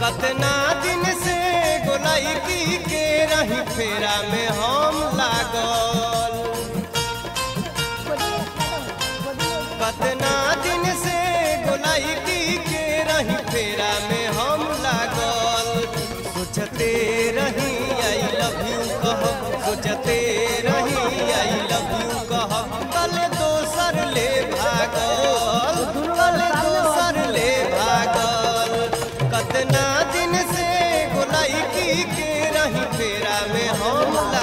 कतना दिन से गोलाई की रही फेरा में हम लागल। कतना दिन से गोलाई की के रही फेरा में हम लागल। सोचते रही आई लव यू कह। सोचते रही आई लव यू कह। कल दोसर ले भागल, कल दोसर ले भागल। कतना फेरा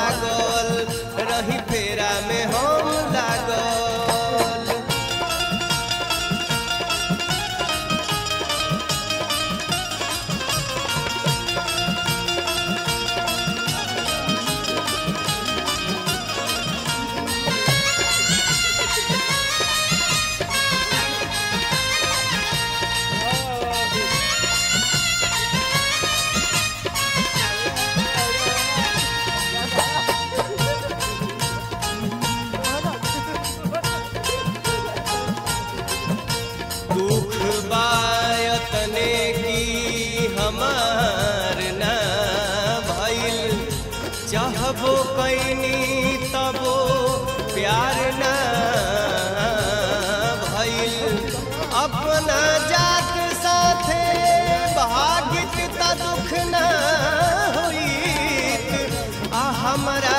अपना जात साथे भागित दुख ना हुई। हमरा